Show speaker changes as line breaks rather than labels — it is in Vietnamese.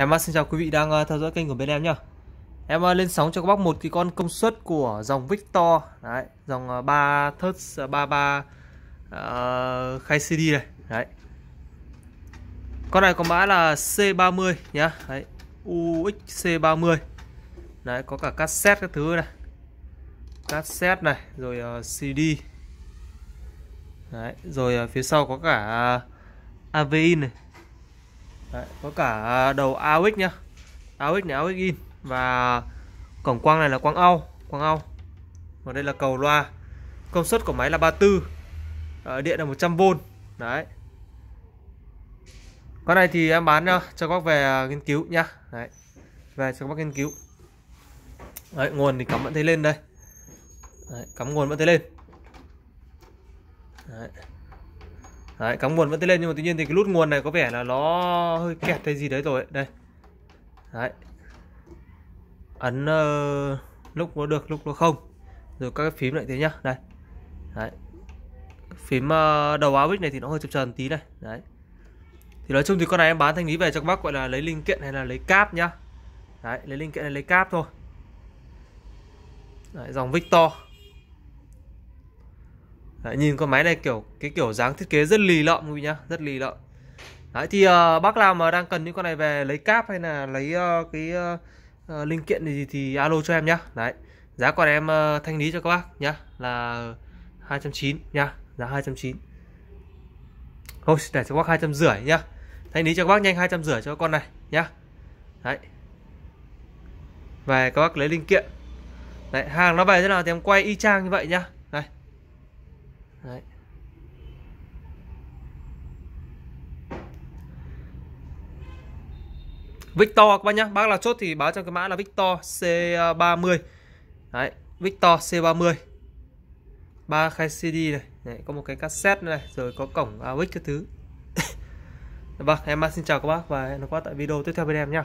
Em xin chào quý vị đang ờ, theo dõi kênh của bên em nhá. Em ờ, lên sóng cho các bác một cái con công suất của dòng Victor, đấy, dòng ờ, 3 thớt 33 uh, khai CD này, đấy. Con này có mã là C30 nhá, đấy, UXC30. Đấy, có cả cassette các thứ này. Cassette này, rồi uh, CD. Đấy, rồi uh, phía sau có cả uh, AVI này Đấy, có cả đầu AUX nhá. AUX này AUX in. Và cổng quang này là quang au quang au. Và đây là cầu loa. Công suất của máy là 34 à, ờ, điện là 100V đấy. Con này thì em bán ờ, cho các bác về ờ, nghiên cứu nhá. Đấy. Về cho các bác nghiên cứu. Đấy nguồn thì cắm vẫn thấy lên đây. Đấy, cắm nguồn vẫn thấy lên. Đấy. Đấy, cắm nguồn vẫn tới lên nhưng mà tuy nhiên thì cái nút nguồn này có vẻ là nó hơi kẹt hay gì đấy rồi. Đây. Đấy. Ấn uh, lúc nó được lúc nó không. Rồi các cái phím lại thế nhá. Đây. Đấy. Phím uh, đầu áo này thì nó hơi chập chờn tí này. Đấy. Thì nói chung thì con này em bán thanh lý về cho các bác gọi là lấy linh kiện hay là lấy cáp nhá. Đấy lấy linh kiện hay lấy cáp thôi. Đấy, dòng Victor. Đấy, nhìn con máy này kiểu cái kiểu dáng thiết kế rất lì lợm quý vị nhá rất lì lợm. Đấy thì uh, bác nào mà đang cần những con này về lấy cáp hay là lấy uh, cái uh, uh, linh kiện gì thì alo cho em nhá. Đấy giá còn em uh, thanh lý cho các bác nhá là 290 nhá giá 290 thôi để cho bác hai trăm rưỡi nhá. Thanh lý cho các bác nhanh hai trăm rưỡi cho con này nhá. Đấy. Về các bác lấy linh kiện. Đấy hàng nó về thế nào thì em quay y chang như vậy nhá. Đây. Đấy. Victor các bác nhá, bác là chốt thì báo cho cái mã là Victor C30. Đấy, Victor C30. ba khay CD này, Đấy, có một cái cassette này, rồi có cổng AUX cái thứ. vâng, em xin chào các bác và hẹn gặp lại tại video tiếp theo bên em nhá.